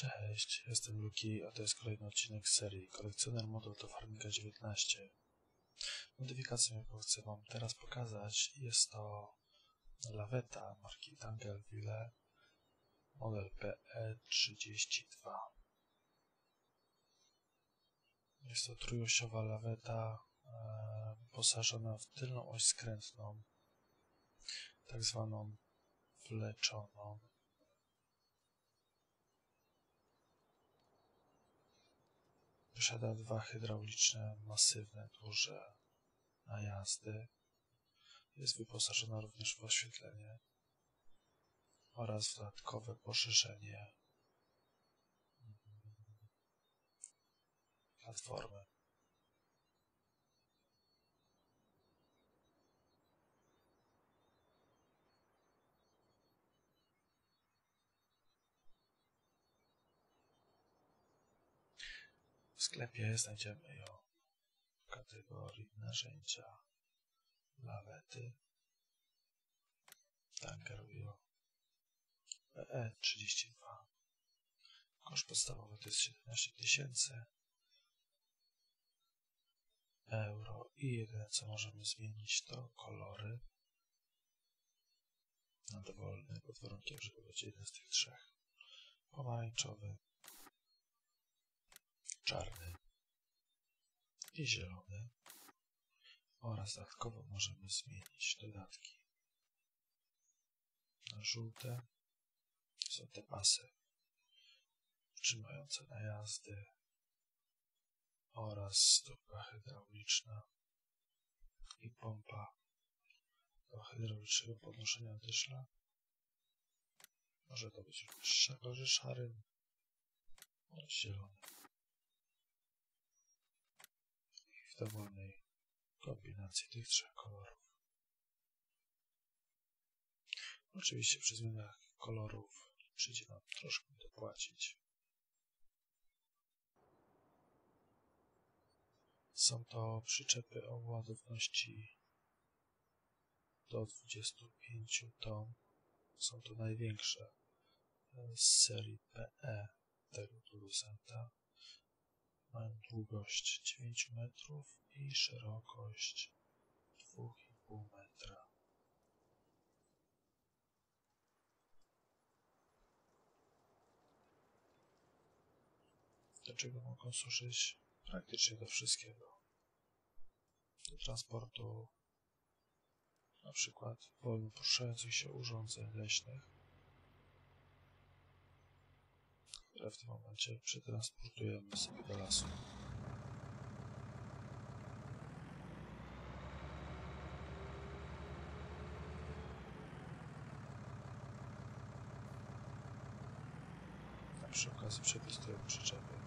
Cześć, jestem Luki, a to jest kolejny odcinek serii Kolekcjoner Model do Farminga 19. Modyfikacją, jaką chcę Wam teraz pokazać, jest to laweta marki Tangerville model PE32. Jest to trójosiowa laweta e, wyposażona w tylną oś skrętną, tak zwaną wleczoną. Posiada dwa hydrauliczne, masywne, duże najazdy. Jest wyposażona również w oświetlenie oraz w dodatkowe poszerzenie platformy. W sklepie znajdziemy ją w kategorii narzędzia lawety. Tangerville PE32. Koszt podstawowy to jest 17 tysięcy. Euro i jedyne co możemy zmienić to kolory. Na dowolny pod warunkiem, że to będzie jeden z tych trzech. Pomarańczowy, czarny i zielony. Oraz dodatkowo możemy zmienić dodatki na żółte. Są te pasy trzymające najazdy oraz stopa hydrauliczna i pompa do hydraulicznego podnoszenia dyszla. Może to być również szary bądź zielony w dowolnej kombinacji tych trzech kolorów. Oczywiście przy zmianach kolorów przyjdzie nam troszkę dopłacić. Są to przyczepy o ładowności do 25 ton. Są to największe z serii PE tego producenta mają długość 9 metrów i szerokość 2,5 metra. Do czego mogą służyć? Praktycznie do wszystkiego. Do transportu na przykład wolno poruszających się urządzeń leśnych, w tym momencie przetransportujemy sobie do lasu. A przy okazji przepistuję przyczepy.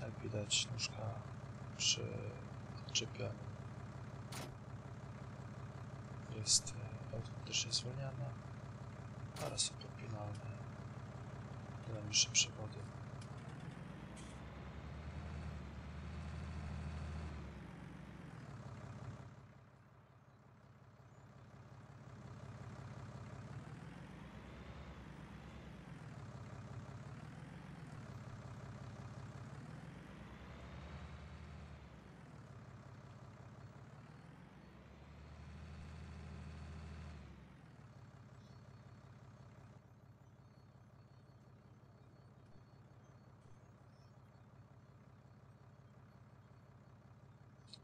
Jak widać nóżka przy odczepianiu jest e, automatycznie zwolniana. Oraz podpinalne dynamiczne przewody.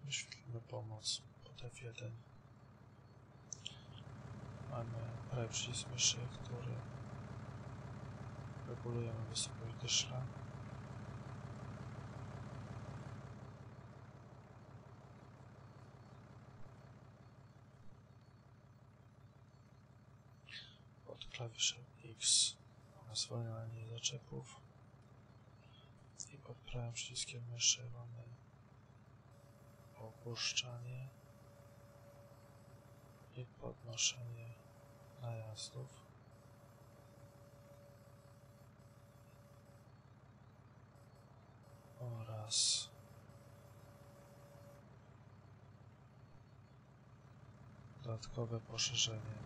Wyświetlimy pomoc pod F1. Mamy prawy przycisk myszy, który regulujemy wysokość dyszla. Pod klawiszem X mamy zwolnienie zaczepów i pod prawym przyciskiem myszy mamy opuszczanie i podnoszenie najazdów. nas. Dodatkowe poszerzenie.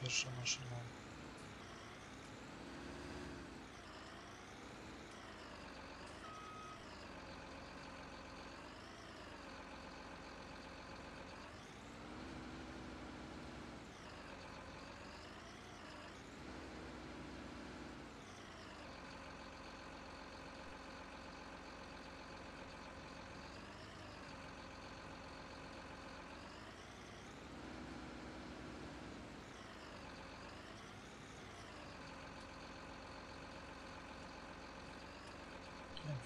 перша машина.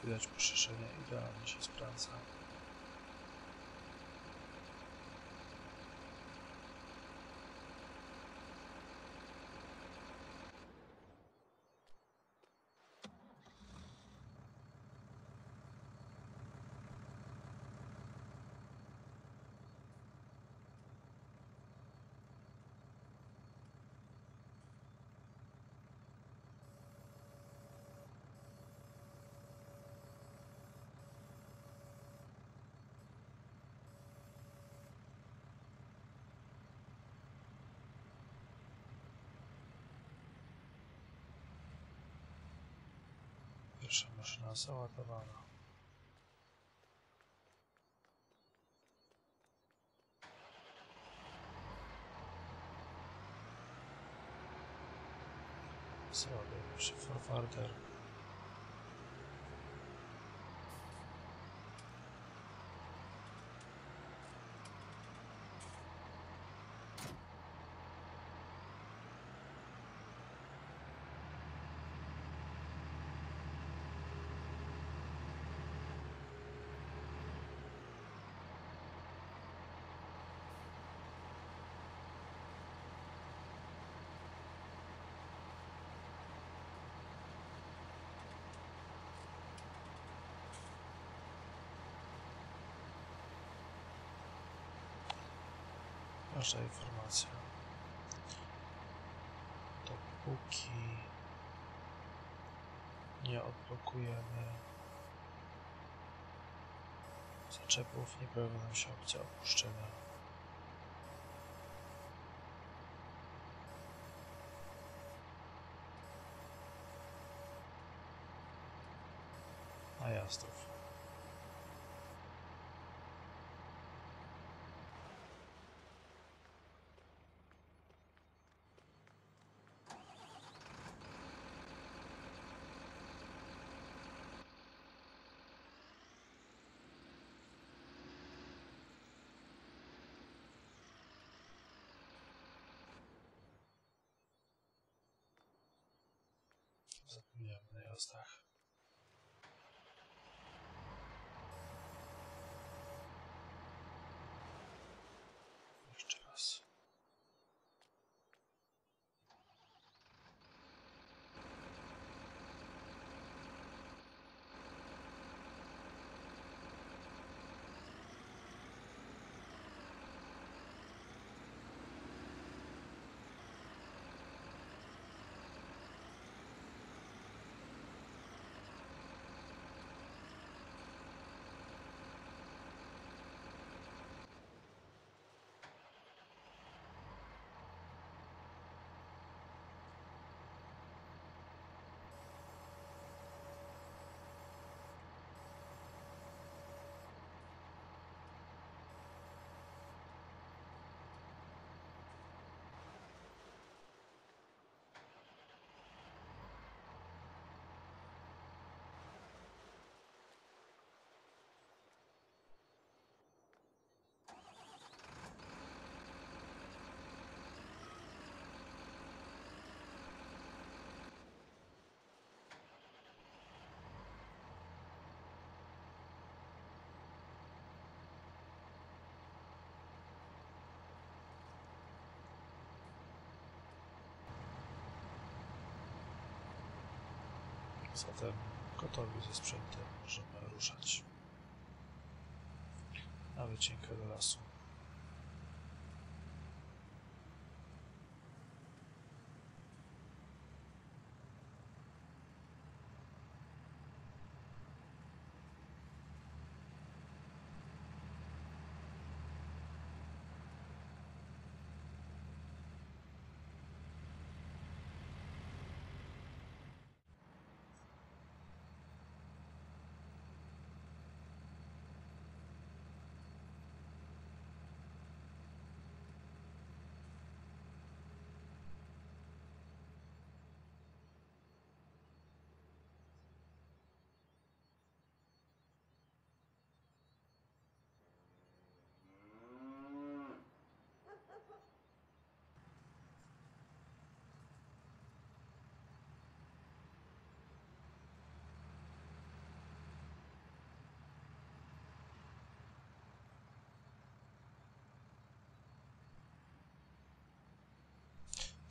Widać poszerzenie idealnie się sprawdza. Pierwsza maszyna załadowana. Załadujemy się forwarder. Ważna informacja. Dopóki nie odblokujemy zaczepów, nie pojawia nam się opcja opuszczenia. Najazdów. miastach Zatem gotowi ze sprzętem możemy ruszać na wycieczkę do lasu.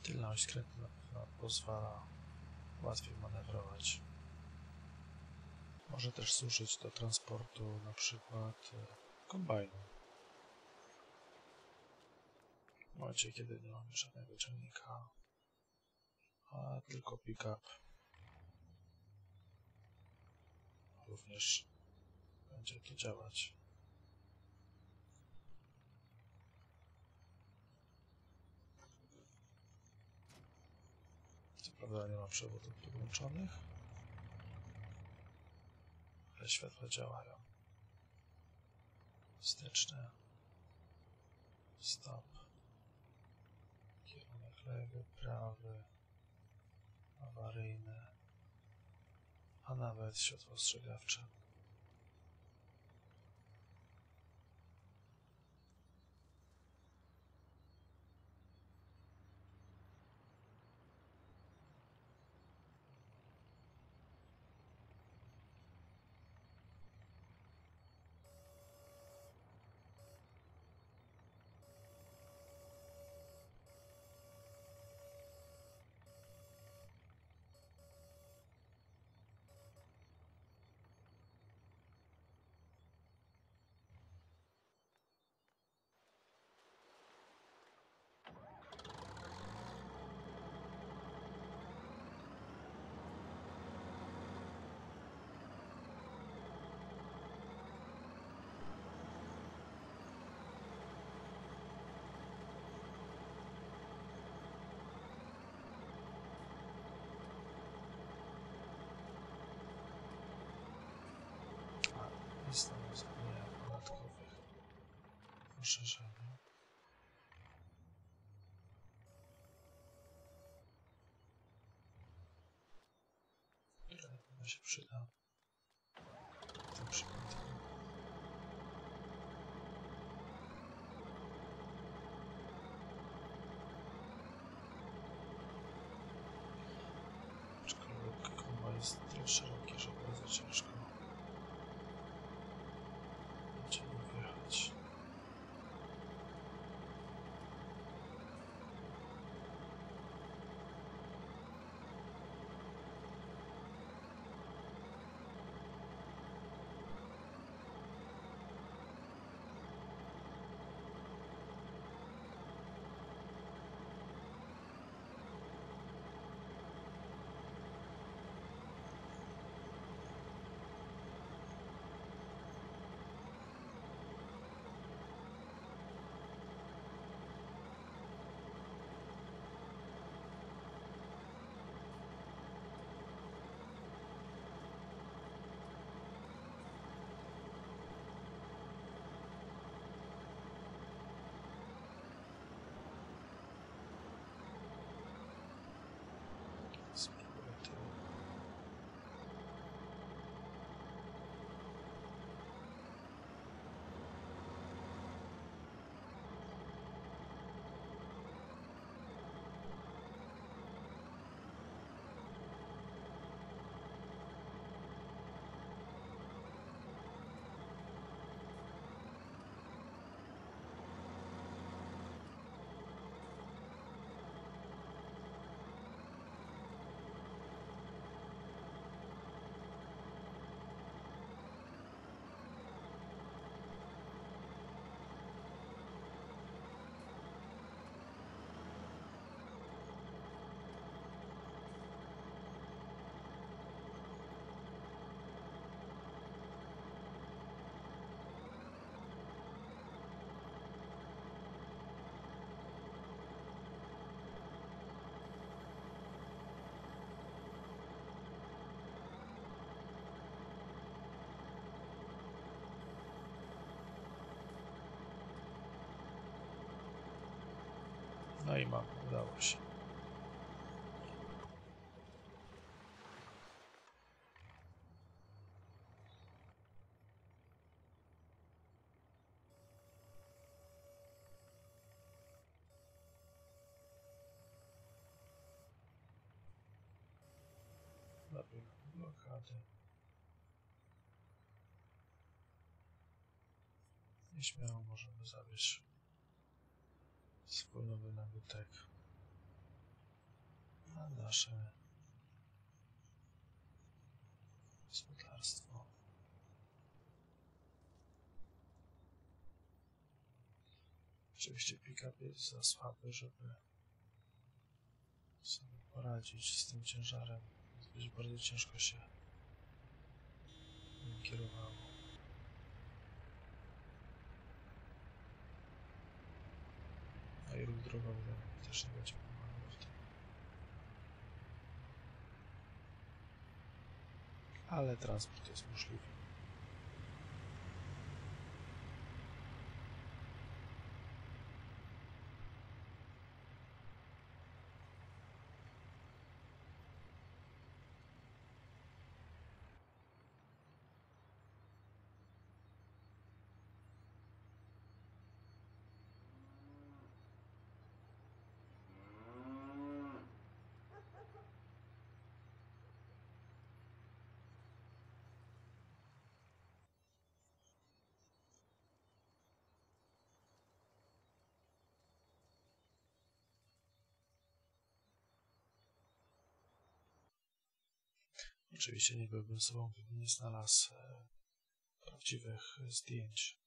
Tylna oś pozwala łatwiej manewrować. Może też służyć do transportu na przykład e, kombajnu. W momencie, kiedy nie mamy żadnego ciągnika, a tylko pick-up. Również będzie to działać. Prawda nie ma przewodów podłączonych, ale światła działają. Wsteczne. Stop. Kierunek lewy, prawy. Awaryjny. A nawet światło ostrzegawcze. Poszerzenie. Które na pewno się przyda w przypadku. Aczkolwiek kombo jest tyle szerokie, że bardzo ciężko mamy, udało się. Blokady. Nieśmiało możemy zawieźć swój nowy nabytek na nasze gospodarstwo. Oczywiście pick-up jest za słaby, żeby sobie poradzić z tym ciężarem. Będzie bardzo ciężko się kierowało. Ruch drogowy też nie będzie pomagał w tym. Ale transport jest możliwy. Oczywiście nie byłbym sobą, gdybym nie znalazł e, prawdziwych zdjęć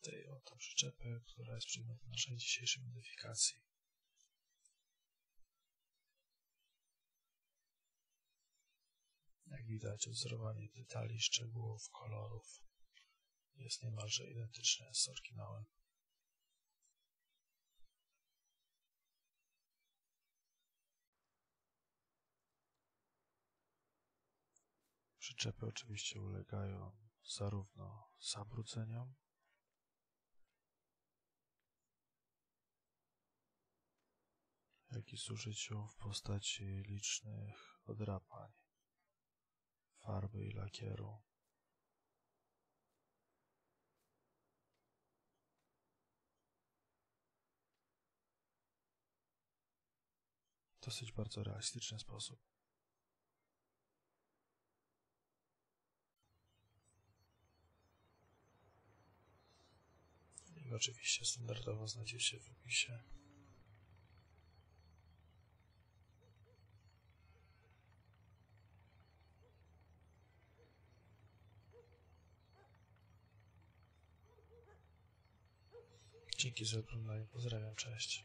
tej oto przyczepy, która jest przedmiotem naszej dzisiejszej modyfikacji. Jak widać, odzorowanie detali, szczegółów, kolorów jest niemalże identyczne z oryginałem. Przyczepy oczywiście ulegają zarówno zabrudzeniom, jak i zużyciu w postaci licznych odrapań farby i lakieru. Dosyć bardzo realistyczny sposób. Oczywiście standardowo znajdziecie w opisie Dzięki za oglądanie. Pozdrawiam. Cześć.